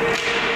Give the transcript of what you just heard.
Yeah.